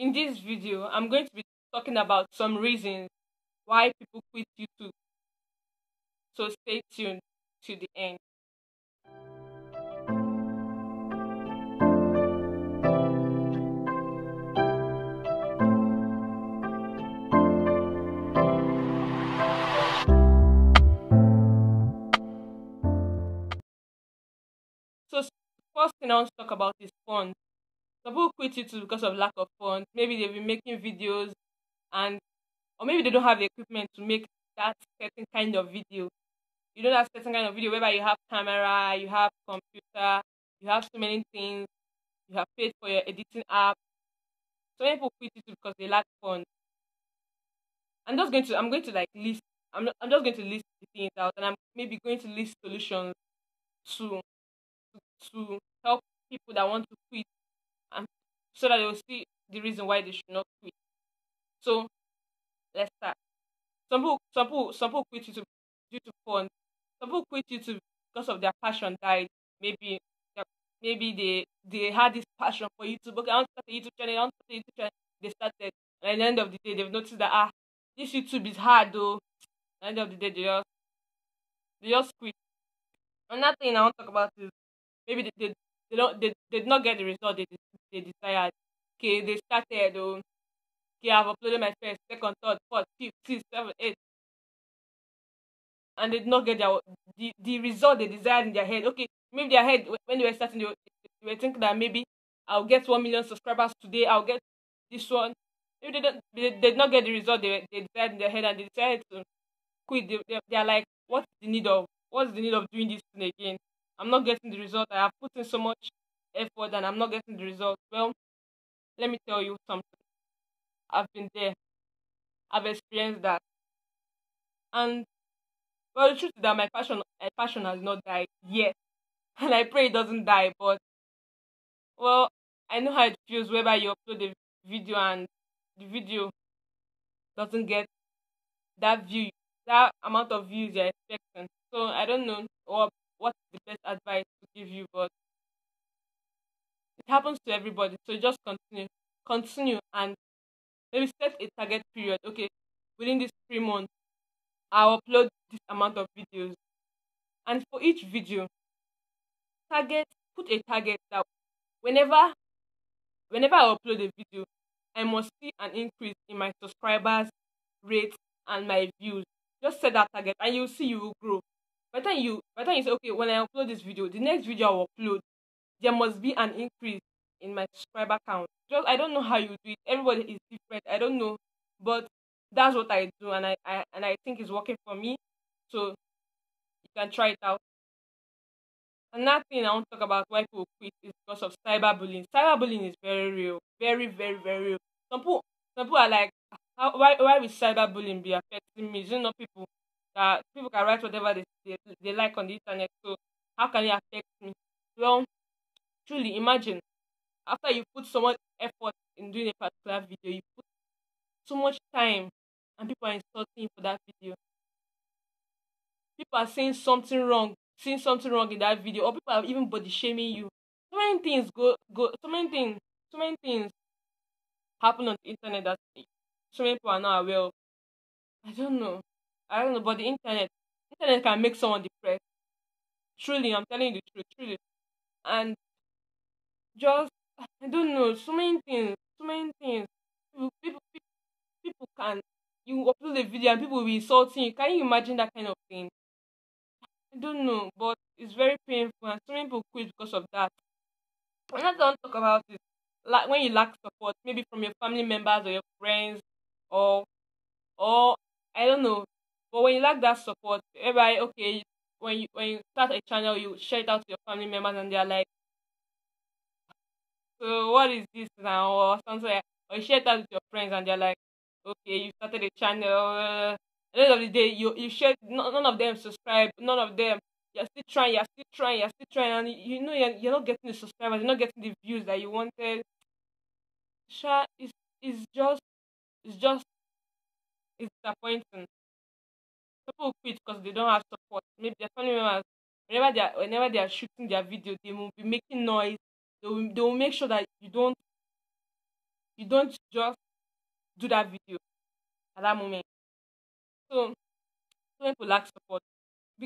in this video, I'm going to be talking about some reasons why people quit YouTube. So stay tuned to the end. So first thing I want to talk about is funds. Quit YouTube because of lack of funds. Maybe they've been making videos and or maybe they don't have the equipment to make that certain kind of video. You don't have certain kind of video whereby you have camera, you have computer, you have so many things, you have paid for your editing app. So many people quit YouTube because they lack funds. I'm just going to I'm going to like list I'm not, I'm just going to list the things out and I'm maybe going to list solutions to to help people that want to quit and so that they will see the reason why they should not quit. So let's start. Some people some people some people quit YouTube due to fun. Some people quit YouTube because of their passion died. Maybe maybe they they had this passion for YouTube. Okay, I want to start a YouTube channel, I want to start a YouTube channel. They started and at the end of the day they've noticed that ah this YouTube is hard though. At the end of the day they just they just quit. Another thing I want to talk about is maybe they, they, they don't they, they did not get the result they, they desired. Okay, they started though. Okay, I've uploaded my first, second, third, fourth, fifth, sixth, seventh, eighth. And they did not get their the, the result they desired in their head. Okay, maybe their head when they were starting they were, thinking that maybe I'll get one million subscribers today, I'll get this one. Maybe they, don't, they, they did not get the result they, they desired in their head and they decided to quit. They, they, they are like, what's the need of what's the need of doing this thing again? I'm not getting the result. I have put in so much effort and I'm not getting the result. Well, let me tell you something. I've been there. I've experienced that. And well the truth is that my passion my passion has not died yet. And I pray it doesn't die, but well, I know how it feels whereby you upload a video and the video doesn't get that view that amount of views you're expecting. So I don't know what what's the best advice to give you, but it happens to everybody. So just continue, continue, and maybe set a target period. Okay, within this three months, I'll upload this amount of videos, and for each video, target put a target that whenever whenever I upload a video, I must see an increase in my subscribers rate and my views. Just set that target, and you'll see you will grow by the time you by the time you say okay when i upload this video the next video i will upload there must be an increase in my subscriber count. Just i don't know how you do it. Everybody is different. I don't know. But that's what i do and i, I and i think it's working for me. So you can try it out. Another thing i want to talk about why people quit is because of cyberbullying. Cyberbullying is very real. Very very very real. Some people some people are like how, why why will cyberbullying be affecting me? It not people that people can write whatever they, they, they like on the internet. So how can it affect me? Well, truly imagine after you put so much effort in doing a particular video, you put so much time and people are insulting you for that video. People are saying something wrong, saying something wrong in that video, or people are even body shaming you. So many things go go so many things so many things happen on the internet that so many people are not aware of. I don't know. I don't know, but the internet, internet can make someone depressed. Truly, I'm telling you the truth, truly. And just, I don't know, so many things, so many things. People, people, people can, you upload a video and people will be insulting you. Can you imagine that kind of thing? I don't know, but it's very painful, and so many people quit because of that. Another to talk about is like when you lack support, maybe from your family members or your friends, or or I don't know, but when you lack that support, everybody okay, when you when you start a channel, you share it out to your family members, and they're like, "So what is this now?" or something. Or you share that with your friends, and they're like, "Okay, you started a channel." At the end of the day, you you share. None of them subscribe. None of them. You're still trying. You're still trying. You're still trying, and you know you're, you're not getting the subscribers. You're not getting the views that you wanted. Sha, it's it's just it's just it's disappointing people quit because they don't have support. Maybe their family members, whenever they are, whenever they are shooting their video, they will be making noise. They will, they will make sure that you don't you don't just do that video at that moment. So some people lack support.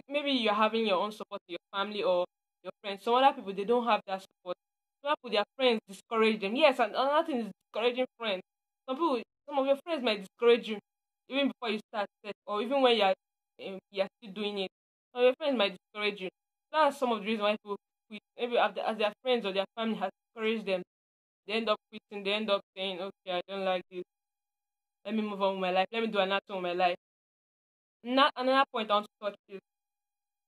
Maybe you're having your own support to your family or your friends. Some other people they don't have that support. Some people their friends discourage them. Yes, and another thing is discouraging friends. Some people some of your friends might discourage you even before you start or even when you're um, you're still doing it. Some of your friends might discourage you. That's some of the reasons why people quit. Maybe as their friends or their family has encouraged them, they end up quitting. They end up saying, "Okay, I don't like this. Let me move on with my life. Let me do another thing with my life." Not another point I want to touch is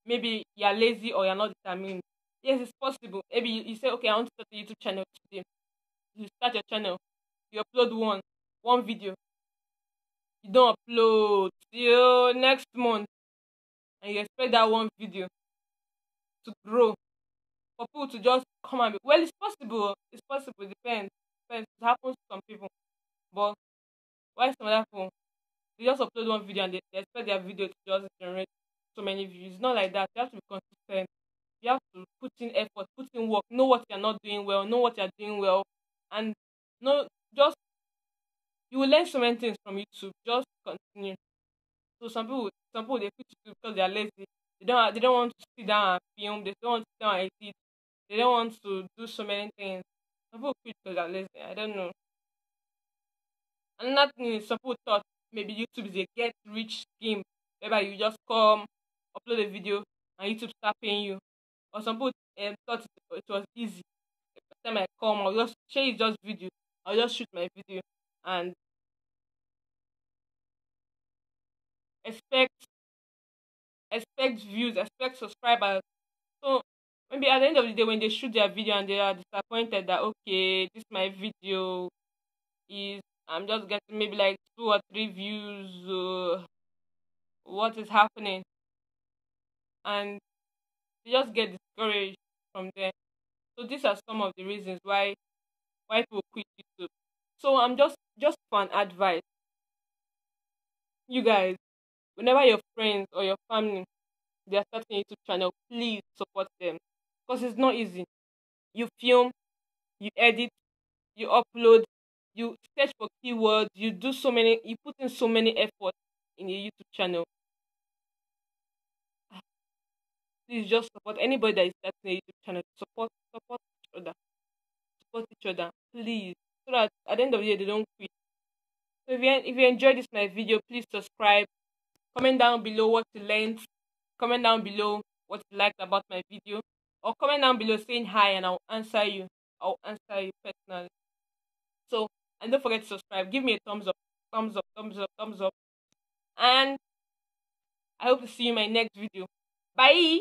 maybe you're lazy or you're not determined. Yes, it's possible. Maybe you, you say, "Okay, I want to start a YouTube channel today." You start your channel. You upload one one video. You don't upload till next month, and you expect that one video to grow for people to just come and be well it's possible it's possible it depends depends it happens to some people but why some other people they just upload one video and they, they expect their video to just generate so many views it's not like that you have to be consistent you have to put in effort put in work know what you're not doing well know what you're doing well and no just you will learn so many things from youtube just continue. So some people some people they quit youtube because they're lazy they don't they don't want to sit down and film they don't want to sit down and edit they don't want to do so many things. Some people quit because they're lazy i don't know. Another thing is some people thought maybe youtube is a get rich scheme whereby you just come upload a video and youtube start paying you. Or some people um, thought it, it was easy. Every time i come i'll just share just video. I'll just shoot my video and expect expect views, expect subscribers. So maybe at the end of the day, when they shoot their video and they are disappointed that okay, this my video is I'm just getting maybe like two or three views. Uh, what is happening? And they just get discouraged from there. So these are some of the reasons why why people quit YouTube. So I'm just just for an advice. You guys, whenever your friends or your family they are starting a YouTube channel, please support them because it's not easy. You film, you edit, you upload, you search for keywords, you do so many, you put in so many effort in your YouTube channel. Ah, please just support anybody that is starting a YouTube channel. Support, support each other, support each other, please, so that at the end of the day they don't quit. So if you if you enjoyed this my video, please subscribe, Comment down below what you learned. Comment down below what you liked about my video. Or comment down below saying hi and I'll answer you. I'll answer you personally. So, and don't forget to subscribe. Give me a thumbs up, thumbs up, thumbs up, thumbs up. And I hope to see you in my next video. Bye!